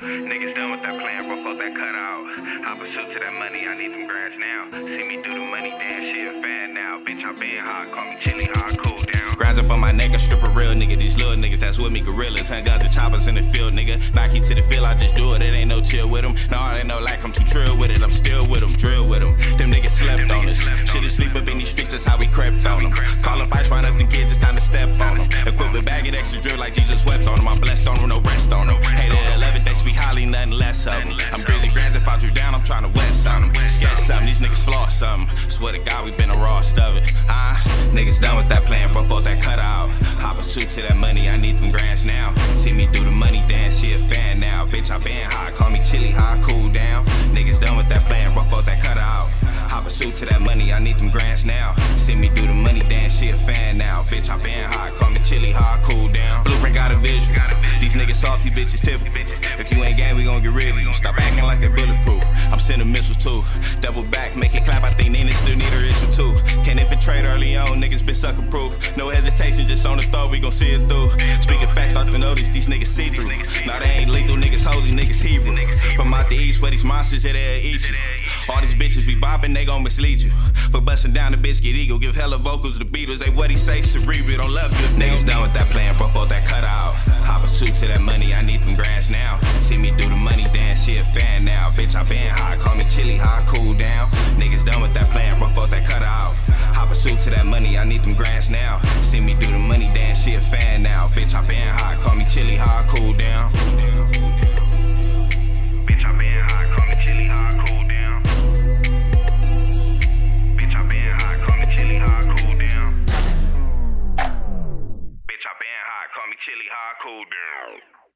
Niggas done with that plan, broke off that cutout. I pursue to that money, I need them grads now. See me do the money dance, shit fan now. Bitch, I been hot, call me chilly, hot, cool down. Grinds up on my neck, I strip a real nigga. These little niggas that's with me, gorillas. Hunt guns and choppers in the field, nigga. Nike to the field, I just do it. It ain't no chill with them. No, it ain't no like I'm too trill with it. I'm still with them, drill on them. Call up ice, run up them kids, it's time to step on them. Equip with bag, it extra drill like Jesus wept on them. I'm blessed on them, no rest on them. Hey, the 11, they speak highly, nothing less of them. I'm busy grands, if I drew down, I'm trying to wet something. Sketch something, these niggas floss something. Swear to God, we been a raw of it. Huh? Niggas done with that plan, broke off that cutout. Hop a suit to that money, I need them grands now. See me do the money dance, she a fan now. Bitch, I been hot, call me chilly, hot, cool down. Niggas Salty bitches typical. If you ain't gang, we gon' get rid of you. Stop acting like they bulletproof. I'm sending missiles too. Double back, make it clap. I think Nina still need her issue too. Can infiltrate early on, niggas been sucker proof. No hesitation, just on the throat, we gon' see it through. Speaking these niggas see through. Nah, they ain't lethal, niggas holy, niggas Hebrew. From out the east where these monsters, yeah, they'll eat you. All these bitches be bopping, they gon' mislead you. For busting down the biscuit eagle, give hella vocals to Beatles. They what he say, cerebral, don't love you. Niggas done with that plan, broke off that cutout. Hop a suit to that money, I need them grands now. See me do the money dance, she a fan now. Bitch, I been hot, call me chilly, hot, cool down. Niggas done with that plan, broke off that cutout. Hop a suit to that money, I need them grands now. See me do the money dance, chilly, hot, cool down.